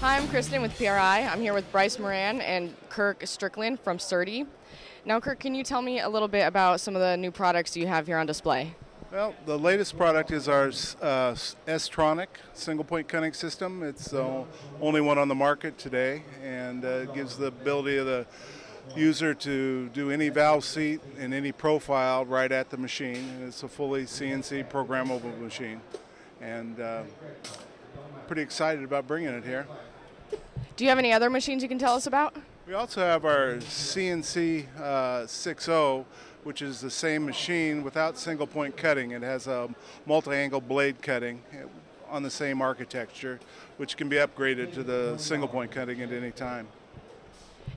Hi, I'm Kristen with PRI. I'm here with Brice Morand and Kirk Stricklin from Serdi. Now, Kirk, can you tell me a little bit about some of the new products you have here on display? Well, the latest product is our uh, S-Tronic single point cutting system. It's the only one on the market today and uh, gives the ability of the user to do any valve seat in any profile right at the machine. And it's a fully CNC programmable machine. And uh, pretty excited about bringing it here. Do you have any other machines you can tell us about? We also have our CNC uh, 6.0 which is the same machine without single point cutting. It has a multi-angle blade cutting on the same architecture, which can be upgraded to the single point cutting at any time.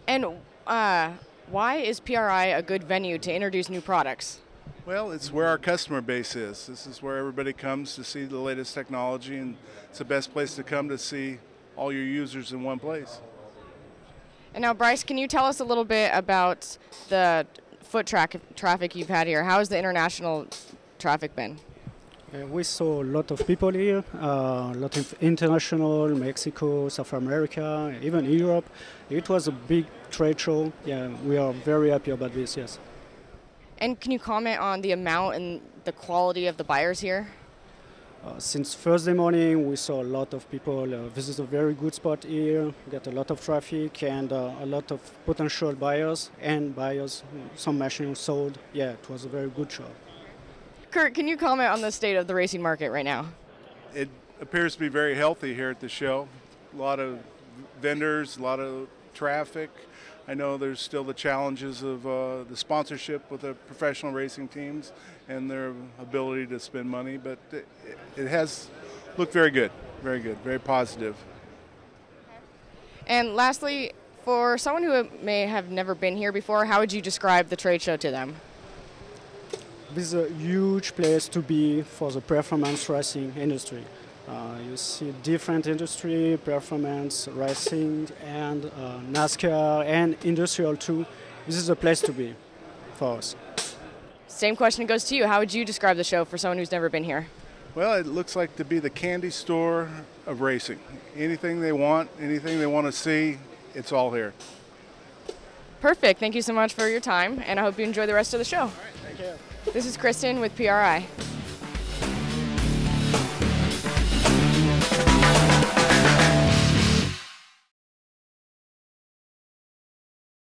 And uh, why is PRI a good venue to introduce new products? Well, it's where our customer base is. This is where everybody comes to see the latest technology, and it's the best place to come to see all your users in one place. And now, Brice, can you tell us a little bit about the foot tra- traffic you've had here. How has the international traffic been? Uh, we saw a lot of people here, uh, a lot of international, Mexico, South America, even Europe. It was a big trade show. Yeah, we are very happy about this, yes. And can you comment on the amount and the quality of the buyers here? Uh, since Thursday morning, we saw a lot of people. Uh, this is a very good spot here. We Get a lot of traffic and uh, a lot of potential buyers and buyers. Some machines sold. Yeah, it was a very good show. Kurt, can you comment on the state of the racing market right now? It appears to be very healthy here at the show. A lot of vendors, a lot of traffic. I know there's still the challenges of uh, the sponsorship with the professional racing teams and their ability to spend money, but it, it has looked very good, very good, very positive. And lastly, for someone who may have never been here before, how would you describe the trade show to them? This is a huge place to be for the performance racing industry. Uh, you see different industry, performance, racing, and uh, NASCAR, and industrial too. This is a place to be for us. Same question goes to you. How would you describe the show for someone who's never been here? Well, it looks like to be the candy store of racing. Anything they want, anything they want to see, it's all here. Perfect. Thank you so much for your time, and I hope you enjoy the rest of the show. All right, thank you. This is Kristen with PRI.